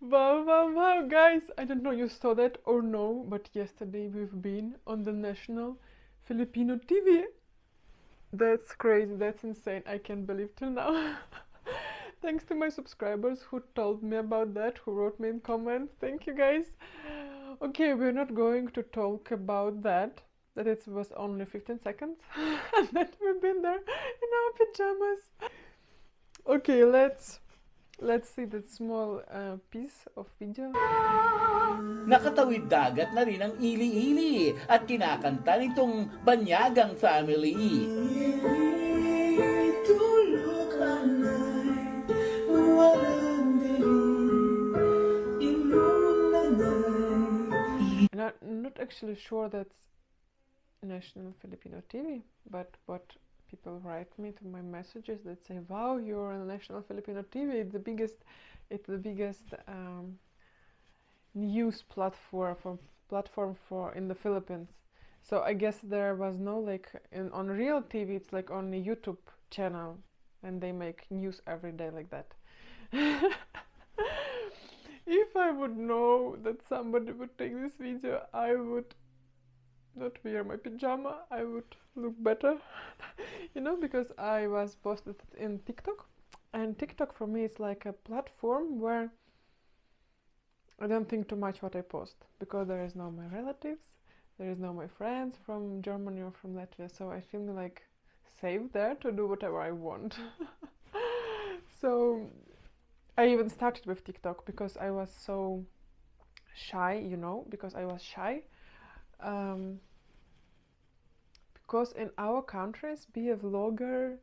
Wow, wow, wow, guys! I don't know you saw that or no, but yesterday we've been on the national Filipino TV. That's crazy, that's insane. I can't believe till now. Thanks to my subscribers who told me about that, who wrote me in comments. Thank you guys. Okay, we're not going to talk about that, that it was only 15 seconds and that we've been there in our pajamas. Okay, let's let's see that small uh, piece of video. Nakatawid dagat na rin ang ili-ili at kinakanta nitong banyagang family. And I'm not actually sure that's National Filipino TV, but what people write me to my messages that say, "Wow, you're on National Filipino TV. It's the biggest, it's the biggest um, news platform for platform for in the Philippines." So I guess there was no like in, on real TV. It's like on a YouTube channel, and they make news every day like that. if I would know that somebody would take this video, I would not wear my pajama. I would look better, you know, because I was posted in TikTok, and TikTok for me is like a platform where I don't think too much what I post because there is no my relatives, there is no my friends from Germany or from Latvia, so I feel like safe there to do whatever I want. so I even started with TikTok because I was so shy, you know, because I was shy. Um, because in our countries, be a vlogger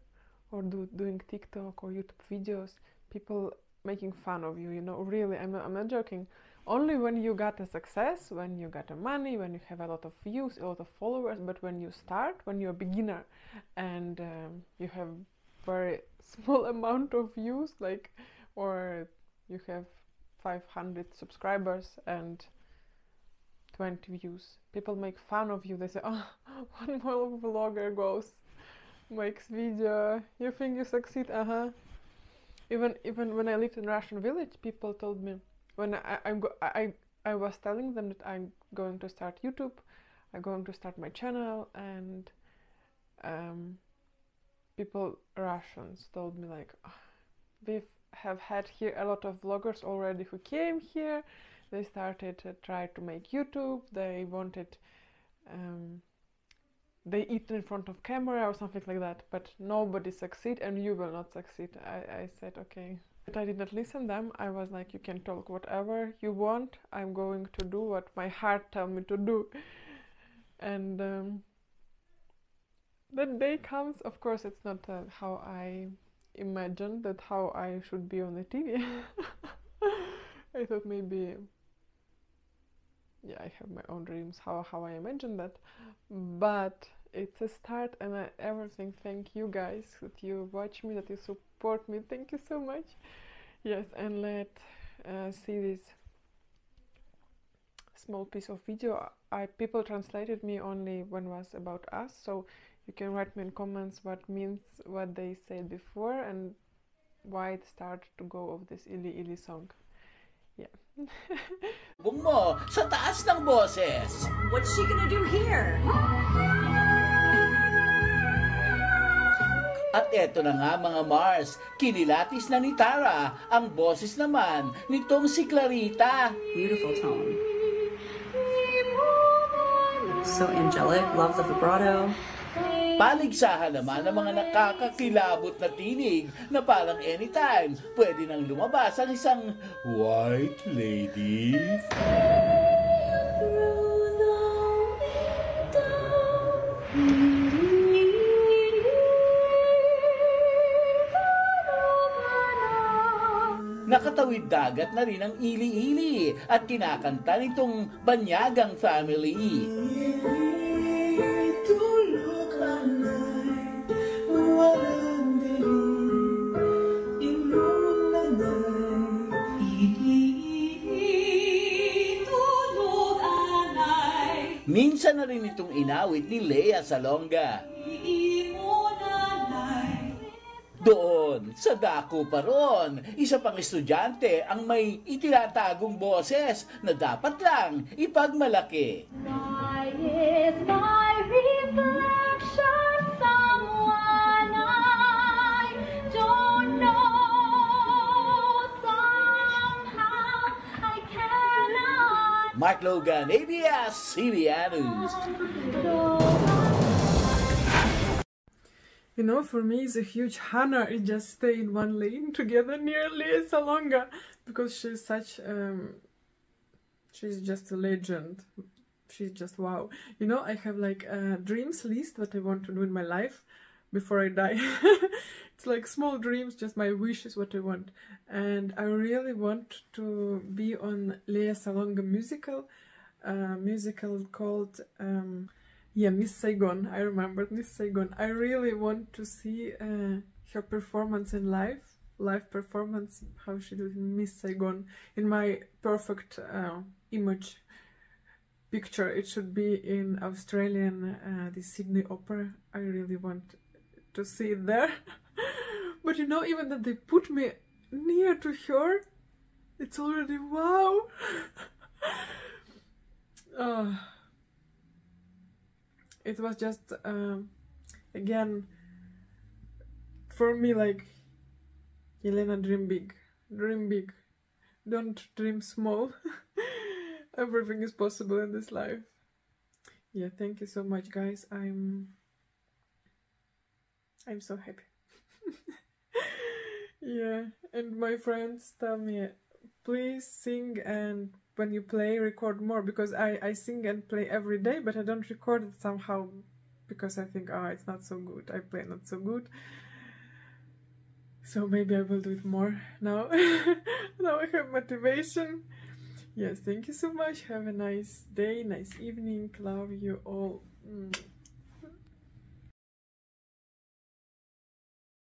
or do, doing TikTok or YouTube videos, people making fun of you, you know, really, I'm, I'm not joking. Only when you got a success, when you got a money, when you have a lot of views, a lot of followers, but when you start, when you're a beginner and um, you have very small amount of views, like, or you have 500 subscribers and 20 views. People make fun of you. They say, "Oh, one more vlogger goes, makes video. You think you succeed? Uh huh." Even even when I lived in Russian village, people told me when I I'm I I was telling them that I'm going to start YouTube, I'm going to start my channel, and um, people Russians told me like, "Ah, we have had here a lot of vloggers already who came here they started to try to make YouTube. They wanted, um, they eat in front of camera or something like that. But nobody succeed, and you will not succeed. I, I said okay, but I did not listen them. I was like, you can talk whatever you want. I'm going to do what my heart tell me to do. And um, that day comes. Of course, it's not uh, how I imagined that how I should be on the TV. I thought maybe yeah, I have my own dreams, how, how I imagine that. But it's a start, and I, everything. Thank you guys that you watch me, that you support me. Thank you so much. Yes, and let uh, see this small piece of video. I people translated me only when was about us, so you can write me in comments what means what they said before and why it started to go of this Ili Ili song. Yeah. Bung mo sa taas ng boses. What's she gonna do here? At eto na nga mga Mars, kinilatis na ni Tara ang boses naman nitong si Clarita. Beautiful tone. So angelic, love the vibrato. Paligsahan naman ng mga nakakakilabot na tinig na parang anytime pwede nang lumabas ang isang white lady. Nakatawid dagat na rin ang ili-ili at kinakanta nitong banyagang family. Minsan na rin itong inawit ni Lea Salonga. Doon sa dako pa ron, isa pang estudyante ang may itinatagong boses na dapat lang ipagmalaki. Why is my reflection Mark Logan, ABS-CBN News. You know, for me, it's a huge honor to just stay in one lane together near Lea Salonga because she's such, um, she's just a legend. She's just wow. You know, I have like dreams list what I want to do in my life before I die. it's like small dreams, just my wishes, what I want. And I really want to be on Lea Salonga musical, a musical called um, yeah, Miss Saigon. I remembered Miss Saigon. I really want to see uh, her performance in live, live performance, how she did Miss Saigon, in my perfect uh, image picture. It should be in Australian, uh, the Sydney Opera. I really want to see it there. but you know, even that they put me near to her, it's already wow. oh it was just um, again for me like Jelena dream big dream big don't dream small everything is possible in this life yeah thank you so much guys i'm i'm so happy. Yeah and my friends tell me please sing and when you play record more because I, I sing and play every day but I don't record it somehow because I think oh it's not so good. I play not so good. So maybe I will do it more now. Now I have motivation. Yes thank you so much. Have a nice day nice evening. Love you all. Mm.